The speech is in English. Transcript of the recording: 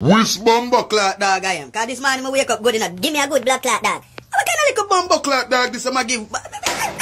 Which bumbo clock Dog I am. Cause this morning I wake up good enough. Give me a good black clock dog. What kind of little bumbo clock dog this I'm going give?